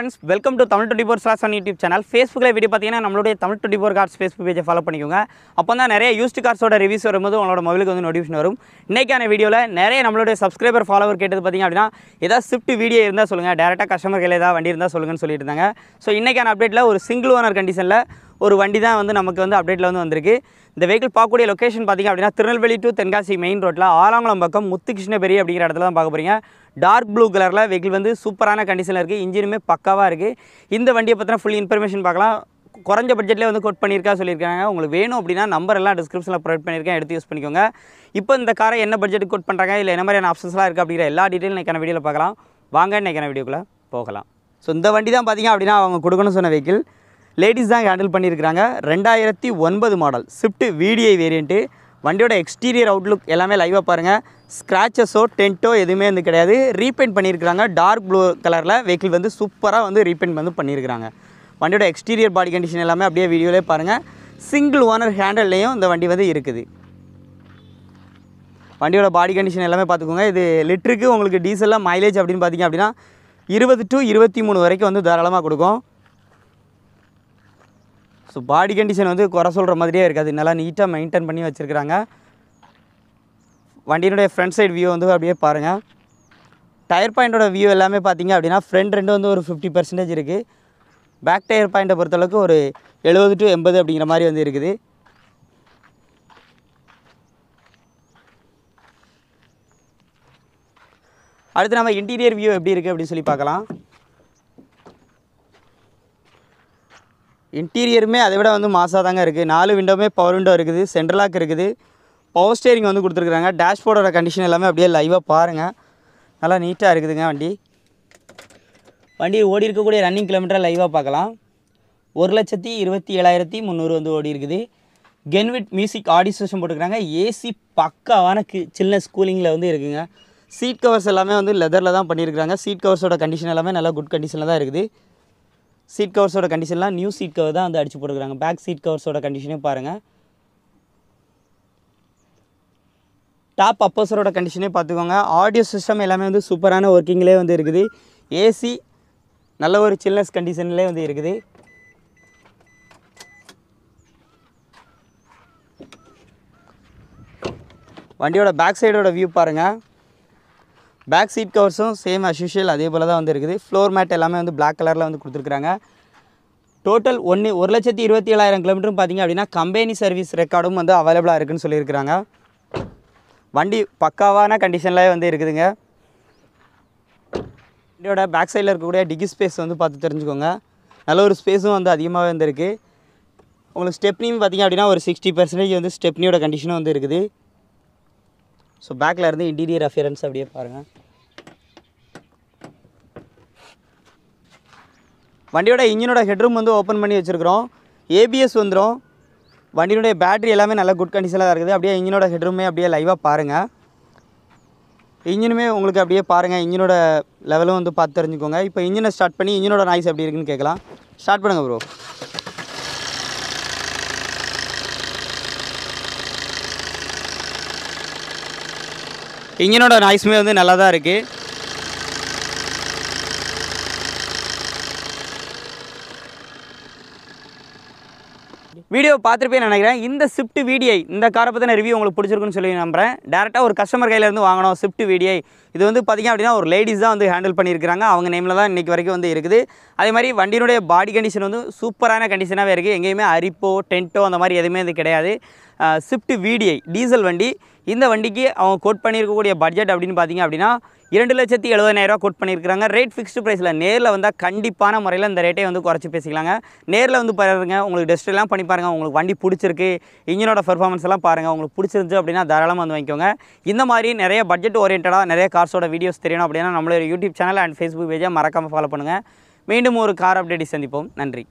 Friends welcome to Tamil twenty four slash YouTube channel ஃபேஸ்புக்கில் video பார்த்தீங்கன்னா நம்மளுடைய Tamil twenty four cars Facebook பேஜை follow பண்ணிக்கோங்க. அப்போ தான் நிறைய யூஸ்டு கார்ஸோட ரிவ்யூஸ் வரும்போது உங்களோட மொபைலுக்கு வந்து நோட்டிஃபிகேஷன் வரும். இன்றைக்கான வீடியோவில் நிறைய நம்மளுடைய சப்ஸ்கிரைபர் ஃபாலோவர் கேட்டது பார்த்தீங்க அப்படின்னா ஏதாவது ஸ்விஃப்ட் வீடியோ இருந்தால் சொல்லுங்கள் டேரெக்டாக கஸ்டமர் கையில் ஏதாவது வண்டி இருந்தால் சொல்லுங்கன்னு சொல்லிட்டு இருந்தாங்க. ஸோ இன்றைக்கான அப்டேட்டில் ஒரு சிங்கிள் ஓனர் கண்டிஷனில் ஒரு வண்டி தான் வந்து நமக்கு வந்து அப்டேட்டில் வந்து வந்திருக்கு. இந்த வெஹிக்கிள் பார்க்கக்கூடிய லொக்கேஷன் பார்த்தீங்க அப்படின்னா திருநெல்வேலி டு தென்காசி மெயின் ரோட்டில் ஆலாங்குளம் பக்கம் முத்துகிருஷ்ணபெரி அப்படிங்கிற இடத்துல தான் பார்க்க போகிறீங்க டார்க் ப்ளூ கலரில் வெஹிக்கிள் வந்து சூப்பரான கண்டிஷனில் இருக்குது இன்ஜினுமே பக்காவாக இருக்குது இந்த வண்டியை பற்றின ஃபுல் இன்ஃபர்மேஷன் பார்க்கலாம். குறைஞ்ச பட்ஜெட்லேயே வந்து கோட் பண்ணியிருக்கா சொல்லியிருக்காங்க. உங்களுக்கு வேணும் அப்படின்னா நம்பர் எல்லாம் டிஸ்கிரிப்ஷனில் ப்ரொவைட் பண்ணியிருக்கேன். எடுத்து யூஸ் பண்ணிக்கோங்க. இப்போ இந்த காரை என்ன பட்ஜெட்டுக்கு கோட் பண்ணுறாங்க இல்லை என்ன மாதிரியான ஆப்ஷன்ஸ்லாம் இருக்குது அப்படிங்கிற எல்லா டீட்டெயில் இன்றைக்கான வீடியோவில் பார்க்கலாம். வாங்க இன்றைக்கான வீடியோக்குள்ளே போகலாம். ஸோ இந்த வண்டி தான் பார்த்தீங்க அப்படின்னா அவங்க கொடுக்கணும்னு சொன்ன வெஹிக்கிள் லேடிஸ் தான் ஹேண்டில் பண்ணியிருக்கிறாங்க. ரெண்டாயிரத்தி ஒன்பது மாடல். ஸ்விஃப்ட் விடிஐ வேரியண்ட்டு வண்டியோட எக்ஸ்டீரியர் அவுட்லுக் எல்லாமே லைவாக பாருங்கள் ஸ்க்ராச்சஸோ டென்ட்டோ எதுவுமே வந்து கிடையாது. ரீபெயிண்ட் பண்ணியிருக்கிறாங்க. டார்க் ப்ளூ கலரில் வெஹிக்கிள் வந்து சூப்பராக வந்து ரீபெயிண்ட் வந்து பண்ணியிருக்கிறாங்க. வண்டியோட எக்ஸ்டீரியர் பாடி கண்டிஷன் எல்லாமே அப்படியே வீடியோலே பாருங்கள் சிங்கிள் ஓனர் ஹேண்டல்லையும் இந்த வண்டி வந்து இருக்குது. வண்டியோட பாடி கண்டிஷன் எல்லாமே பார்த்துக்கோங்க. இது லிட்டருக்கு உங்களுக்கு டீசலில் மைலேஜ் அப்படின்னு பார்த்தீங்க அப்படின்னா இருபது டு இருபத்தி மூணு வரைக்கும் வந்து தாராளமாக கொடுக்கும். ஸோ பாடி கண்டிஷன் வந்து குறை சொல்கிற மாதிரியே இருக்காது. நல்லா நீட்டாக மெயின்டைன் பண்ணி வச்சுருக்குறாங்க. வண்டியினுடைய ஃப்ரண்ட் சைடு வியூ வந்து அப்படியே பாருங்கள் டயர் பாயிண்டோட வியூ எல்லாமே பார்த்தீங்க அப்படின்னா ஃப்ரண்ட் ரெண்டு வந்து ஒரு ஃபிஃப்டி பர்சன்டேஜ் இருக்குது பேக் டயர் பாயிண்ட்டை பொறுத்தளவுக்கு ஒரு எழுபது டு எண்பது அப்படிங்கிற மாதிரி வந்து இருக்குது. அடுத்து நம்ம இன்டீரியர் வியூ எப்படி இருக்குது அப்படின்னு சொல்லி பார்க்கலாம். இன்டீரியருமே அதை விட வந்து மாசாக தாங்க இருக்குது நாலு விண்டோமே பவர் விண்டோ இருக்குது சென்ட்ரலாக் இருக்குது. பவர் ஸ்டேரிங் வந்து கொடுத்துருக்குறாங்க. டேஷ்போர்டோட கண்டிஷன் எல்லாமே அப்படியே லைவாக பாருங்கள் நல்லா நீட்டாக இருக்குதுங்க வண்டி. வண்டி ஓடி இருக்கக்கூடிய ரன்னிங் கிலோமீட்டர் லைவாக பார்க்கலாம். ஒரு லட்சத்தி இருபத்தி ஏழாயிரத்தி முந்நூறு வந்து ஓடி இருக்குது. கென்விட் மியூசிக் ஆடி சிஸ்டம் போட்டுக்கிறாங்க ஏசி பக்காவான கி சில்னஸ் கூலிங்கில் வந்து இருக்குங்க. சீட் கவர்ஸ் எல்லாமே வந்து லெதரில் தான் பண்ணியிருக்கிறாங்க. சீட் கவர்ஸோட கண்டிஷன் எல்லாமே நல்லா குட் கண்டிஷனில் தான் இருக்குது. சீட் கவர்ஸோட கண்டிஷன்லாம் நியூ சீட் கவர் தான் வந்து அடிச்சு போட்டுருக்காங்க. பேக் சீட் கவர்ஸோட கண்டிஷனையும் பாருங்கள் டாப் அப்போசரோட கண்டிஷனே பார்த்துக்கோங்க. ஆடியோ சிஸ்டம் எல்லாமே வந்து சூப்பரான ஒர்க்கிங்லேயே வந்து இருக்குது. ஏசி நல்ல ஒரு சில்னஸ் கண்டிஷன்லேயே வந்து இருக்குது. வண்டியோட பேக் சைடோட வியூ பாருங்கள் பேக் சீட் கவர்ஸும் சேம் அஸ்யூஷுவல் அதே போல் தான் வந்து இருக்குது. ஃப்ளோர் மேட் எல்லாமே வந்து பிளாக் கலரில் வந்து கொடுத்துருக்குறாங்க. டோட்டல் ஒன்று ஒரு லட்சத்தி இருபத்தி ஏழாயிரம் கிலோமீட்டரும் பார்த்தீங்க அப்படின்னா கம்பெனி சர்வீஸ் ரெக்கார்டும் வந்து அவைலபிளாக இருக்குதுன்னு சொல்லியிருக்கிறாங்க. வண்டி பக்காவான கண்டிஷனில் வந்து இருக்குதுங்க. வண்டியோட பேக் சைடில் இருக்கக்கூடிய டிகி ஸ்பேஸ் வந்து பார்த்து தெரிஞ்சுக்கோங்க. நல்ல ஒரு ஸ்பேஸும் வந்து அதிகமாகவே வந்துருக்கு உங்களுக்கு ஸ்டெப்னியும் பார்த்தீங்க அப்படின்னா ஒரு சிக்ஸ்டி பர்சன்டேஜ் வந்து ஸ்டெப்னியோட கண்டிஷனும் வந்து இருக்குது. ஸோ பேக்கில் இருந்து இன்டீரியர் அஃபியரன்ஸ் அப்படியே பாருங்கள் வண்டியோட இன்ஜினோட ஹெட்ரூம் வந்து ஓப்பன் பண்ணி வச்சுருக்கிறோம். ஏபிஎஸ் வந்துடும் வண்டியினுடைய பேட்டரி எல்லாமே நல்ல குட் கண்டிஷனில் தான் இருக்குது. அப்படியே இன்ஜினோட ஹெட்ரூமே அப்படியே லைவாக பாருங்கள் இன்ஜினுமே உங்களுக்கு அப்படியே பாருங்கள் இன்ஜினோட லெவலும் வந்து பார்த்து தெரிஞ்சுக்கோங்க. இப்போ இன்ஜினை ஸ்டார்ட் பண்ணி இன்ஜினோட நாய்ஸ் எப்படி இருக்குன்னு கேட்கலாம். ஸ்டார்ட் பண்ணுங்கள் ப்ரோ இன்ஜினோட நாய்ஸுமே வந்து நல்லா தான் இருக்குது வீடியோ பார்த்துருப்பேன் நினைக்கிறேன். இந்த ஸ்விஃப்ட் விடிஐ இந்த காரை பற்றின ரிவ்யூ உங்களுக்கு பிடிச்சிருக்குன்னு சொல்லி நம்புறேன். டேரெக்டாக ஒரு கஸ்டமர் கையிலேருந்து வாங்கணும் ஸ்விஃப்ட் விடிஐ இது வந்து பார்த்திங்க அப்படின்னா ஒரு லேடிஸ் தான் வந்து ஹேண்டில் பண்ணியிருக்கிறாங்க. அவங்க நேமில் தான் இன்றைக்கி வரைக்கும் வந்து இருக்குது. அதே மாதிரி வண்டியினுடைய பாடி கண்டிஷன் வந்து சூப்பரான கண்டிஷனாகவே இருக்குது எங்கேயுமே அரிப்போ டென்ட்டோ அந்த மாதிரி எதுவுமே இது கிடையாது. ஸ்விஃப்ட் வீடியை டீசல் வண்டி. இந்த வண்டிக்கு அவங்க கோட் பண்ணியிருக்கக்கூடிய பட்ஜெட் அப்படின்னு பார்த்தீங்க அப்படின்னா இரண்டு லட்சத்தி எழுபதாயிரரூவா கோட் பண்ணியிருக்காங்க ரேட் ஃபிக்ஸ்டு ப்ரைஸில் நேரில் வந்தால் கண்டிப்பான முறையில் இந்த ரேட்டை வந்து குறைச்சி பேசிக்கலாங்க. நேரில் வந்து பாருங்க உங்களுக்கு டெஸ்ட் எல்லாம் பண்ணி பாருங்கள் உங்களுக்கு வண்டி பிடிச்சிருக்கு இன்ஜினோட பெர்ஃபார்மன்ஸ் எல்லாம் பாருங்கள் உங்களுக்கு பிடிச்சிருந்துச்சு அப்படின்னா தாராளமாக வந்து வாங்கிக்கோங்க. இந்த மாதிரி நிறைய பட்ஜெட் ஓரியன்டாக நிறைய கார்ஸோட வீடியோஸ் தெரியணும் அப்படின்னா நம்மளோட யூடியூப் சேனல் அண்ட் ஃபேஸ்புக் பேஜை மறக்காமல் ஃபாலோ பண்ணுங்கள் மீண்டும் ஒரு கார் அப்டேட் சந்திப்போம். நன்றி.